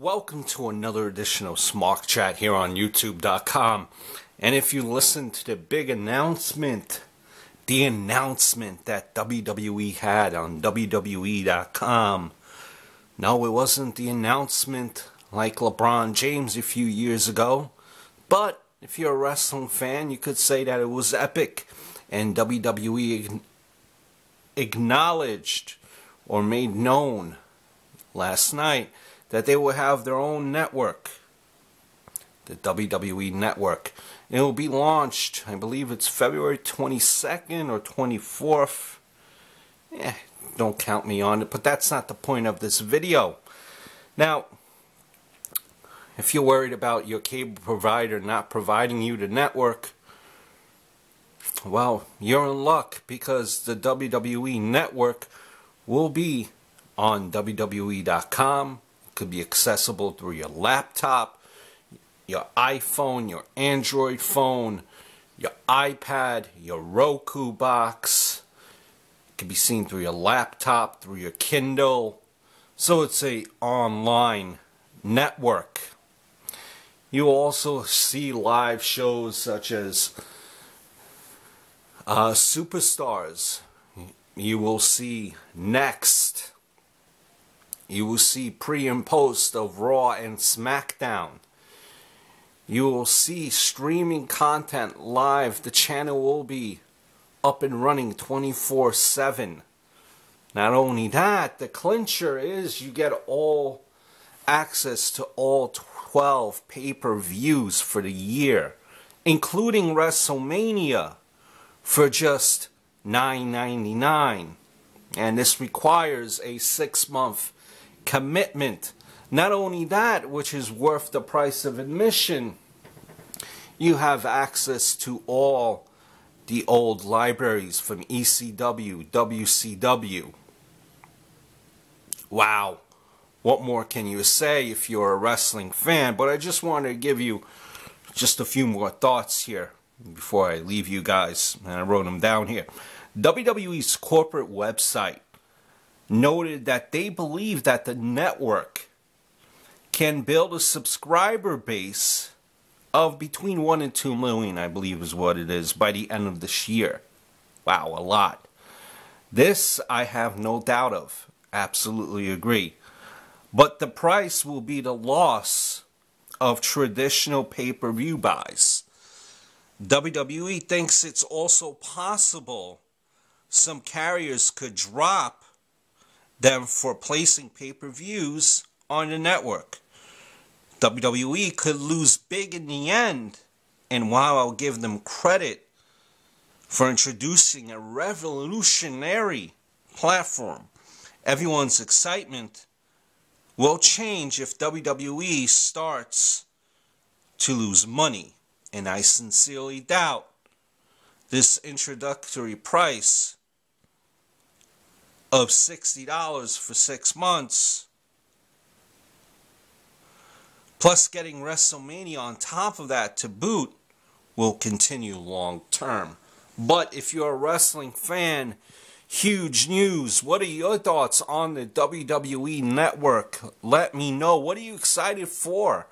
welcome to another edition of Smark Chat here on YouTube.com. And if you listen to the big announcement, the announcement that WWE had on WWE.com, no, it wasn't the announcement like LeBron James a few years ago, but if you're a wrestling fan, you could say that it was epic, and WWE acknowledged or made known last night that they will have their own network, the WWE Network. It will be launched, I believe it's February 22nd or 24th. Eh, don't count me on it, but that's not the point of this video. Now, if you're worried about your cable provider not providing you the network, well, you're in luck because the WWE Network will be on WWE.com. Could be accessible through your laptop, your iPhone, your Android phone, your iPad, your Roku box. It can be seen through your laptop, through your Kindle. So it's a online network. You also see live shows such as uh, Superstars. You will see NXT. You will see pre and post of Raw and SmackDown. You will see streaming content live. The channel will be up and running 24 7. Not only that, the clincher is you get all access to all 12 pay per views for the year, including WrestleMania, for just $9.99. And this requires a six month commitment. Not only that, which is worth the price of admission, you have access to all the old libraries from ECW, WCW. Wow. What more can you say if you're a wrestling fan? But I just wanted to give you just a few more thoughts here before I leave you guys. And I wrote them down here. WWE's corporate website noted that they believe that the network can build a subscriber base of between 1 and 2 million, I believe is what it is, by the end of this year. Wow, a lot. This I have no doubt of. Absolutely agree. But the price will be the loss of traditional pay per view buys. WWE thinks it's also possible some carriers could drop them for placing pay per views on the network. WWE could lose big in the end, and while I'll give them credit for introducing a revolutionary platform, everyone's excitement will change if WWE starts to lose money. And I sincerely doubt this introductory price of $60 for six months, plus getting WrestleMania on top of that to boot, will continue long term. But if you're a wrestling fan, huge news. What are your thoughts on the WWE network? Let me know. What are you excited for?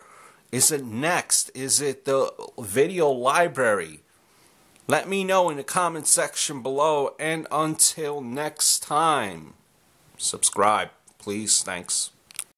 Is it NXT? Is it the video library? Let me know in the comment section below. And until next time, subscribe, please. Thanks.